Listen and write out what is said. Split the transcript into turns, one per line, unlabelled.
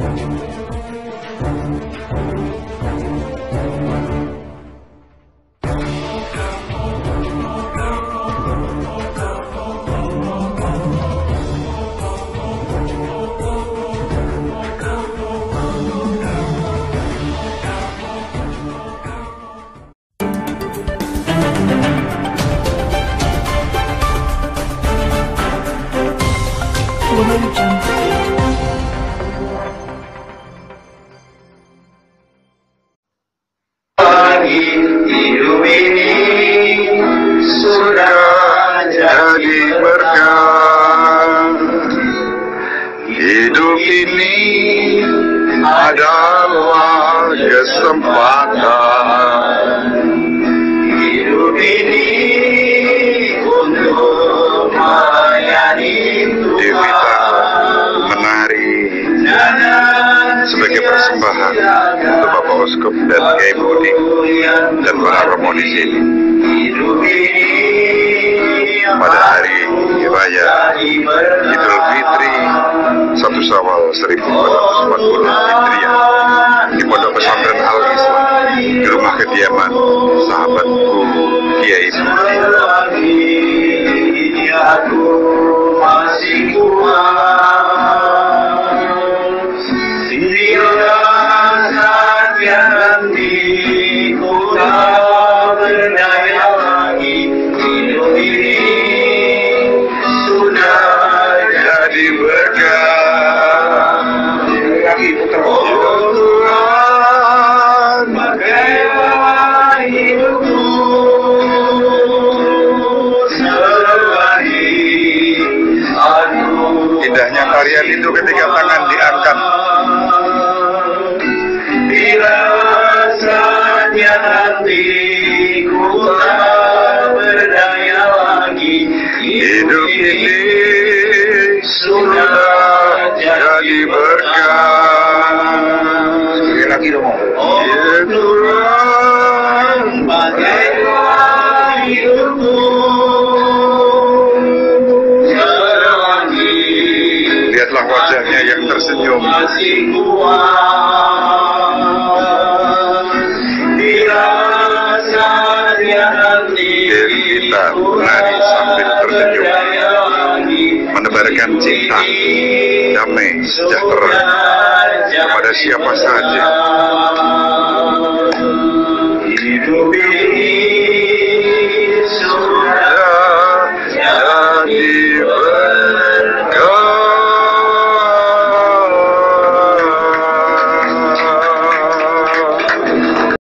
Terima kasih. Sudah jadi berkah. Hidup ini adalah kesempatan. Hidup ini untuk melayani
Devita menari sebagai persembahan untuk Bapak Uskup dan Kiai Budi dan para romo di sini pada hari raya Idul Fitri 1 Syawal 1440 Hijriah Tarian itu ketika tangan diangkat.
Bila saatnya nanti ku tak berdaya lagi
Hidup ini tersenyum.
nanti
Devita menari sambil tersenyum. Menebarkan cinta, damai, sejahtera kepada siapa saja.